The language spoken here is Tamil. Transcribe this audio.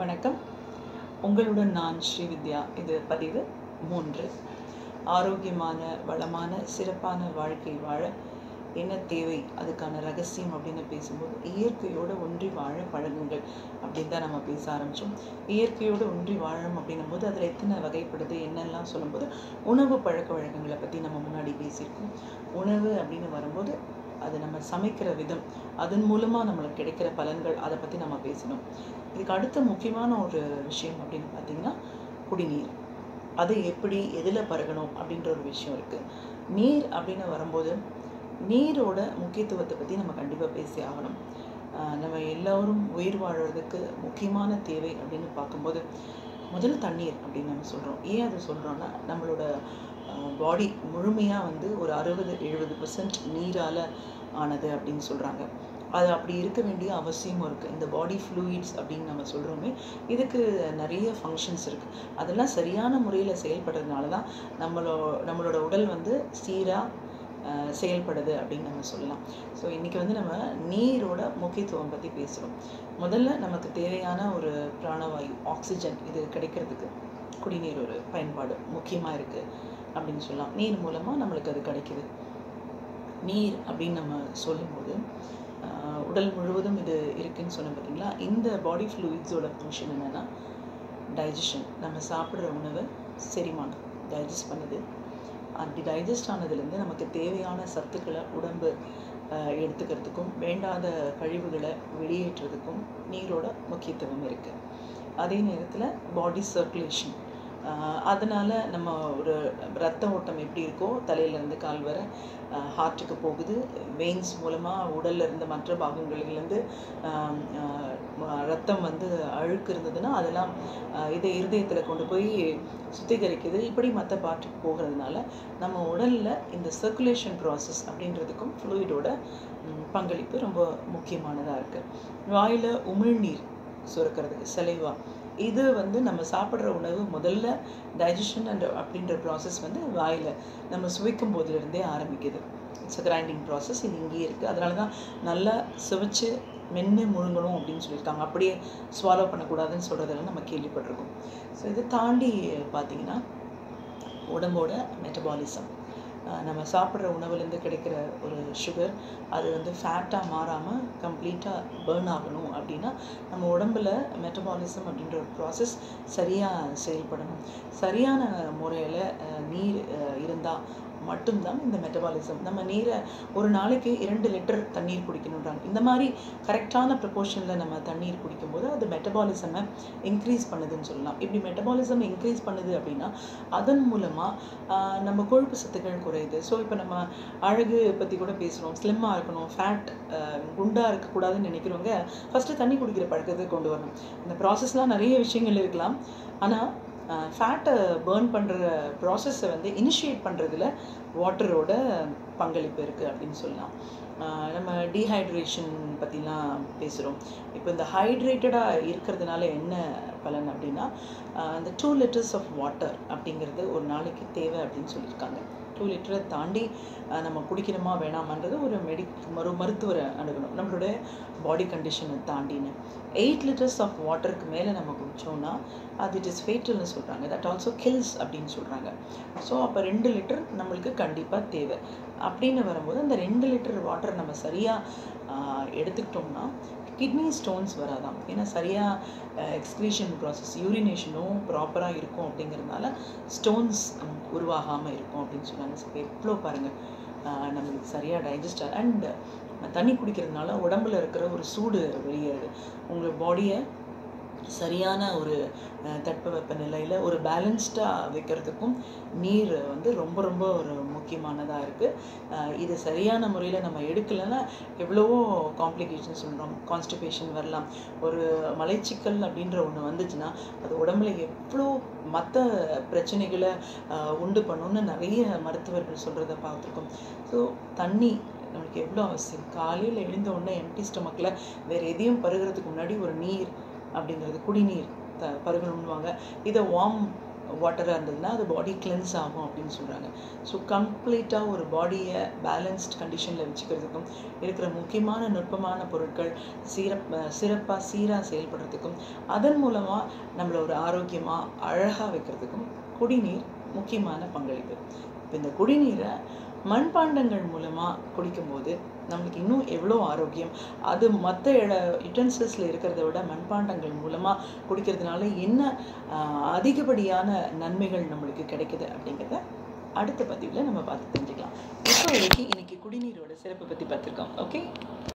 வணக்கம். உங்களுடன் நான் ஸ்ரீ வித்யா இது பதிவு மூன்று. ஆரோக்கியமான வளமான சிறப்பான வாழ்க்கை வாழ என்ன தேவை? அதுக்கான ரகசியம் அப்படின்னு பேசும்போது இயற்கையோடு ஒன்றி வாழ பழகுங்கள் அப்படின்னு தான் நம்ம பேச ஆரம்பித்தோம் இயற்கையோடு ஒன்றி வாழணும் அப்படின்னும் போது அதில் எத்தனை வகைப்படுது என்னெல்லாம் சொல்லும்போது உணவு பழக்க வழக்கங்களை பற்றி நம்ம முன்னாடி பேசியிருக்கோம். உணவு அப்படின்னு வரும்போது அது நம்ம சமைக்கிற விதம் அதன் மூலமாக நம்மளுக்கு கிடைக்கிற பலன்கள் அதை பற்றி நம்ம பேசணும். இதுக்கு அடுத்த முக்கியமான ஒரு விஷயம் அப்படின்னு பார்த்தீங்கன்னா குடிநீர். அது எப்படி எதில் பருகணும் அப்படின்ற ஒரு விஷயம் இருக்குது நீர் அப்படின்னு வரும்போது நீரோட முக்கியத்துவத்தை பற்றி நம்ம கண்டிப்பாக பேசி ஆகணும். நம்ம எல்லோரும் உயிர் வாழ்கிறதுக்கு முக்கியமான தேவை அப்படின்னு பார்க்கும்போது முதல்ல தண்ணீர் அப்படின்னு நம்ம சொல்கிறோம் ஏன் அதை சொல்கிறோன்னா நம்மளோட பாடி முழுமையாக வந்து ஒரு அறுபது எழுபது பர்சன்ட் நீரால் ஆனது அப்படின்னு சொல்கிறாங்க அது அப்படி இருக்க வேண்டிய அவசியமும் இருக்குது இந்த பாடி ஃப்ளூயிட்ஸ் அப்படின்னு நம்ம சொல்கிறோமே இதுக்கு நிறைய ஃபங்க்ஷன்ஸ் இருக்குது அதெல்லாம் சரியான முறையில் செயல்படுறதுனால தான் நம்மளோ நம்மளோட உடல் வந்து சீராக செயல்படுது அப்படின்னு நம்ம சொல்லலாம். ஸோ இன்றைக்கி வந்து நம்ம நீரோட முக்கியத்துவம் பற்றி பேசுகிறோம் முதல்ல நமக்கு தேவையான ஒரு பிராணவாயு ஆக்சிஜன் இது கிடைக்கிறதுக்கு குடிநீர் ஒரு பயன்பாடு முக்கியமாக இருக்குது அப்படின்னு சொல்லலாம். நீர் மூலமாக நம்மளுக்கு அது கிடைக்குது. நீர் அப்படின்னு நம்ம சொல்லும்போது உடல் முழுவதும் இது இருக்குன்னு சொன்ன பார்த்தீங்களா இந்த பாடி ஃப்ளூயிட்ஸோட ஃபங்க்ஷன் என்னென்னா டைஜஷன் நம்ம சாப்பிட்ற உணவை செரிமானம். டைஜஸ்ட் பண்ணுது. அப்படி டைஜஸ்ட் ஆனதுலேருந்து நமக்கு தேவையான சத்துக்களை உடம்பு எடுத்துக்கிறதுக்கும் வேண்டாத கழிவுகளை வெளியேற்றுறதுக்கும் நீரோட முக்கியத்துவம் இருக்குது அதே நேரத்தில் பாடி சர்க்குலேஷன் அதனால் நம்ம ஒரு ரத்த ஓட்டம் எப்படி இருக்கோ தலையிலேருந்து கால் வர ஹார்ட்டுக்கு போகுது. வெயின்ஸ் மூலமாக உடலில் இருந்த மற்ற பாகங்களிலேருந்து ரத்தம் வந்து அழுக்கு இருந்ததுன்னா அதெல்லாம் இதை இருதயத்தில் கொண்டு போய் சுத்திகரிக்குது. இப்படி மற்ற பாட்டுக்கு போகிறதுனால நம்ம உடலில் இந்த சர்க்குலேஷன் ப்ராசஸ் அப்படின்றதுக்கும் ஃப்ளூயிடோட பங்களிப்பு ரொம்ப முக்கியமானதாக இருக்குது வாயில் உமிழ்நீர் சுரக்கிறதுக்கு செலைவாக இது வந்து நம்ம சாப்பிட்ற உணவு முதல்ல டைஜஷன் அண்ட் அப்படின்ற ப்ராசஸ் வந்து வாயில் நம்ம சுவைக்கும் போதிலிருந்தே ஆரம்பிக்குது. இட்ஸ் அ கிரைண்டிங் ப்ராசஸ் இது இங்கேயே இருக்குது அதனால தான் நல்லா சுவைச்சு மென்று முழுங்கணும் அப்படின்னு சொல்லியிருக்காங்க. அப்படியே ஸ்வாலோ பண்ணக்கூடாதுன்னு சொல்கிறதெல்லாம் நம்ம கேள்விப்பட்டிருக்கோம். ஸோ இதை தாண்டி பார்த்திங்கன்னா உடம்போட மெட்டபாலிசம் நம்ம சாப்பிட்ற உணவுலேருந்து கிடைக்கிற ஒரு சுகர் அது வந்து ஃபேட்டாக மாறாமல் கம்ப்ளீட்டாக பேர்ன் ஆகணும். அப்படின்னா நம்ம உடம்புல மெட்டபாலிசம் அப்படின்ற ஒரு ப்ராசஸ் சரியாக செயல்படணும். சரியான முறையில் நீர் இருந்தால் மட்டும்தான் இந்த மெட்டபாலிசம் நம்ம நீரை ஒரு நாளைக்கு இரண்டு லிட்டர் தண்ணீர் குடிக்கணுன்றாங்க இந்த மாதிரி கரெக்டான ப்ரொபோர்ஷனில் நம்ம தண்ணீர் குடிக்கும்போது அது மெட்டபாலிசமை இன்க்ரீஸ் பண்ணுதுன்னு சொல்லலாம். இப்படி மெட்டபாலிசம் இன்க்ரீஸ் பண்ணுது அப்படின்னா அதன் மூலமாக நம்ம கொழுப்பு சத்துக்கள் குறையுது. ஸோ இப்போ நம்ம அழகு பற்றி கூட பேசுகிறோம் ஸ்லிம்மாக இருக்கணும் ஃபேட் குண்டாக இருக்கக்கூடாதுன்னு நினைக்கிறவங்க ஃபஸ்ட்டு தண்ணி குடிக்கிற பழக்கத்தை கொண்டு வரணும். இந்த ப்ராசஸ்லாம் நிறைய விஷயங்கள் இருக்கலாம். ஆனால் ஃபேட்டை பேர்ன் பண்ணுற ப்ராசஸை வந்து இனிஷியேட் பண்ணுறதுல வாட்டரோட பங்களிப்பு இருக்குது அப்படின்னு சொல்லலாம். நம்ம டீஹைட்ரேஷன் பற்றிலாம் பேசுகிறோம் இப்போ இந்த ஹைட்ரேட்டடாக இருக்கிறதுனால என்ன பலன் அப்படின்னா இந்த டூ லிட்டர்ஸ் ஆஃப் வாட்டர் அப்படிங்கிறது ஒரு நாளைக்கு தேவை அப்படின்னு சொல்லியிருக்காங்க. டூ லிட்டரை தாண்டி நம்ம குடிக்கணுமா வேணாமான்றது ஒரு மெடி மரு மருத்துவரை அணுகணும். நம்மளோட பாடி கண்டிஷனை தாண்டின்னு. எயிட் லிட்டர்ஸ் ஆஃப் வாட்டருக்கு மேலே நம்ம குடித்தோம்னா அது இட் இஸ் ஃபேட்டல்னு சொல்கிறாங்க தட் ஆல்சோ கில்ஸ் அப்படின்னு சொல்கிறாங்க ஸோ அப்போ ரெண்டு லிட்டர் நம்மளுக்கு கண்டிப்பாக தேவை. அப்படின்னு வரும்போது அந்த ரெண்டு லிட்டர் வாட்டர் நம்ம சரியாக எடுத்துக்கிட்டோம்னா கிட்னி ஸ்டோன்ஸ் வராதாம். ஏன்னா சரியாக எக்ஸ்க்ரீஷன் ப்ராசஸ் யூரினேஷனும் ப்ராப்பராக இருக்கும் அப்படிங்கிறதுனால ஸ்டோன்ஸ் உருவாகாமல் இருக்கும் அப்படின்னு சொன்னாங்க. ஸோ எவ்வளோ பாருங்கள் நம்மளுக்கு சரியாக டைஜஸ்ட் அண்ட் தண்ணி குடிக்கிறதுனால உடம்புல இருக்கிற ஒரு சூடு வெளியேறுது. உங்கள் பாடியை சரியான ஒரு தட்பவெப்ப நிலையில் ஒரு பேலன்ஸ்டாக வைக்கிறதுக்கும் நீர் வந்து ரொம்ப ரொம்ப ஒரு முக்கியமானதாக இருக்குது இது சரியான முறையில் நம்ம எடுக்கலைன்னா எவ்வளவோ காம்ப்ளிகேஷன் சொல்கிறோம் கான்ஸ்டிபேஷன் வரலாம். ஒரு மலைச்சிக்கல் அப்படின்ற ஒன்று வந்துச்சுன்னா அது உடம்புல எவ்வளோ மற்ற பிரச்சனைகளை உண்டு பண்ணணும்னு நிறைய மருத்துவர்கள் சொல்கிறத பார்த்துருக்கோம். ஸோ தண்ணி நம்மளுக்கு எவ்வளோ அவசியம்? காலையில் எழுந்த உடனே எம்டி ஸ்டமக்கில் வேறு எதையும் பருகிறதுக்கு முன்னாடி ஒரு நீர் அப்படிங்கிறது குடிநீர் த பருகணும்னுவாங்க. இதை வார்ம் வாட்டராக இருந்ததுன்னா அது பாடி கிளென்ஸ் ஆகும் அப்படின்னு சொல்கிறாங்க ஸோ கம்ப்ளீட்டாக ஒரு பாடியை பேலன்ஸ்ட் கண்டிஷனில் வச்சுக்கிறதுக்கும் இருக்கிற முக்கியமான நுட்பமான பொருட்கள் சிறப் சிறப்பாக சீராக செயல்படுறதுக்கும் அதன் மூலமாக நம்மளை ஒரு ஆரோக்கியமாக அழகாக வைக்கிறதுக்கும் குடிநீர் முக்கியமான பங்களிப்பு. இப்போ இந்த குடிநீரை மண்பாண்டங்கள் மூலமாக குடிக்கும்போது நம்மளுக்கு இன்னும் எவ்வளோ ஆரோக்கியம்? அது மற்ற இட யுட்டன்சில்ஸில் இருக்கிறத விட மண்பாண்டங்கள் மூலமாக குடிக்கிறதுனால என்ன அதிகப்படியான நன்மைகள் நம்மளுக்கு கிடைக்குது அப்படிங்கிறத அடுத்த பதிவில் நம்ம பார்த்து தெரிஞ்சுக்கலாம். இப்போதைக்கு இன்னைக்கு குடிநீரோட சிறப்பை பற்றி பார்த்துருக்கோம். ஓகே?